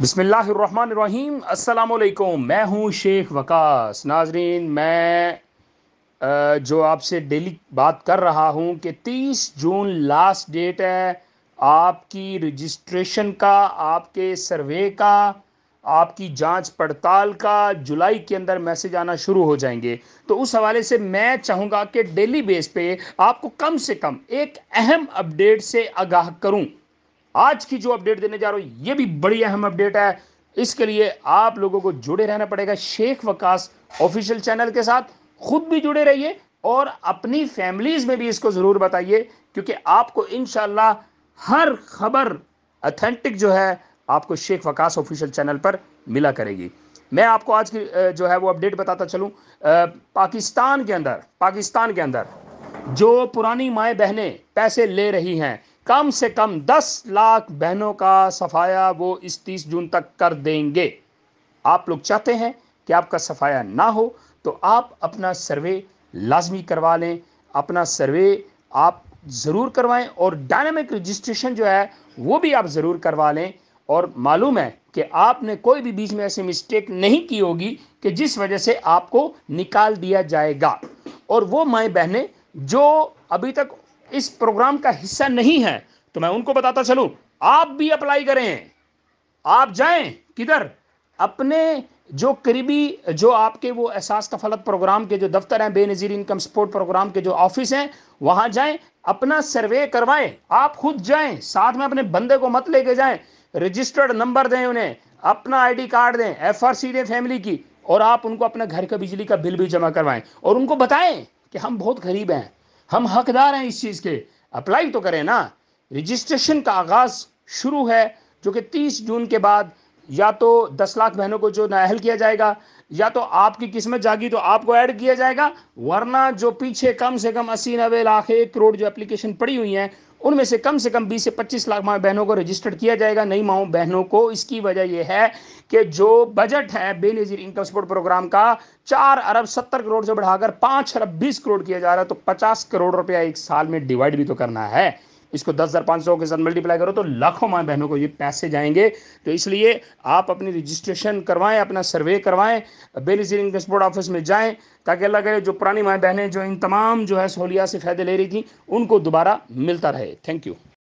بسم اللہ الرحمن الرحیم، السلام علیکم۔ میں ہوں شیخ وکاس ناظرین۔ میں جو آپ سے ڈیلی بات کر رہا ہوں کہ تیس جون لاسٹ ڈیٹ ہے، آپ کی رجسٹریشن کا، آپ کے سروے کا، آپ کی جانچ پڑتال کا جولائی کے اندر میسج آنا شروع ہو جائیں گے۔ تو اس حوالے سے میں چاہوں گا کہ ڈیلی بیس پہ آپ کو کم سے کم ایک اہم اپڈیٹ سے آگاہ کروں۔ آج کی جو اپڈیٹ دینے جا رہا ہوں، یہ بھی بڑی اہم اپڈیٹ ہے۔ اس کے لیے آپ لوگوں کو جڑے رہنا پڑے گا شیخ وکاس آفیشیل چینل کے ساتھ۔ خود بھی جڑے رہیے اور اپنی فیملیز میں بھی اس کو ضرور بتائیے، کیونکہ آپ کو انشاءاللہ ہر خبر اتھینٹک جو ہے، آپ کو شیخ وکاس آفیشیل چینل پر ملا کرے گی۔ میں آپ کو آج کی جو ہے وہ اپڈیٹ بتاتا چلوں۔ پاکستان کے اندر، پاکستان کے اندر جو پرانی مائیں بہنیں پیسے لے رہی ہیں کم سے کم دس لاکھ بہنوں کا صفایا وہ اس تیس جون تک کر دیں گے۔ آپ لوگ چاہتے ہیں کہ آپ کا صفایا نہ ہو تو آپ اپنا سروے لازمی کروا لیں۔ اپنا سروے آپ ضرور کروائیں اور ڈائنامک رجسٹریشن جو ہے وہ بھی آپ ضرور کروا لیں۔ اور معلوم ہے کہ آپ نے کوئی بھی بیچ میں ایسی مسٹیک نہیں کی ہوگی کہ جس وجہ سے آپ کو نکال دیا جائے گا۔ اور وہ مائیں بہنیں جو ابھی تک اس پروگرام کا حصہ نہیں ہے، تو میں ان کو بتاتا چلوں۔ آپ بھی اپلائی کریں۔ آپ جائیں کدھر؟ اپنے جو قریبی، جو آپ کے وہ احساس کفالت پروگرام کے جو دفتر ہیں، بے نظیر انکم سپورٹ پروگرام کے جو آفس ہیں، وہاں جائیں، اپنا سروے کروائیں۔ آپ خود جائیں، ساتھ میں اپنے بندے کو مت لے کے جائیں۔ رجسٹرڈ نمبر دیں انہیں، اپنا آئی ڈی کارڈ دیں، ایف آر سی دیں فیملی کی، اور آپ ان کو اپنے گھر کا بجلی کا بل بھی جمع کروائیں۔ اور ان کو بتائیں کہ ہم بہت غریب ہیں۔ ہم حقدار ہیں اس چیز کے۔ اپلائی تو کریں نا۔ رجسٹریشن کا آغاز شروع ہے، جو کہ تیس جون کے بعد یا تو دس لاکھ بہنوں کو جو نااہل کیا جائے گا، یا تو آپ کی قسمت جاگی تو آپ کو ایڈ کیا جائے گا، ورنہ جو پیچھے کم سے کم اسی نوے لاکھ ایک کروڑ جو اپلیکیشن پڑی ہوئی ہیں ان میں سے کم سے کم بیس سے پچیس لاکھ ماں بہنوں کو رجسٹرڈ کیا جائے گا نئی ماؤں بہنوں کو۔ اس کی وجہ یہ ہے کہ جو بجٹ ہے بے نظیر انکم سپورٹ پروگرام کا، چار ارب ستر کروڑ سے بڑھا کر پانچ ارب بیس کروڑ کیا جا رہا ہے۔ تو پچاس کروڑ روپیہ ایک سال میں ڈیوائڈ بھی تو کرنا ہے۔ اس کو دس ہزار پانچ سو کے ساتھ ملٹی پلائی کرو تو لاکھوں ماں بہنوں کو یہ پیسے جائیں گے۔ تو اس لیے آپ اپنی رجسٹریشن کروائیں، اپنا سروے کروائیں بے نظیر انکم سپورٹ آفس میں جائیں تاکہ اللہ کرے جو پرانی مائیں بہنیں جو ان تمام جو ہے سہولیات سے فائدے لے رہی تھیں، ان کو دوبارہ ملتا رہے۔ Thank you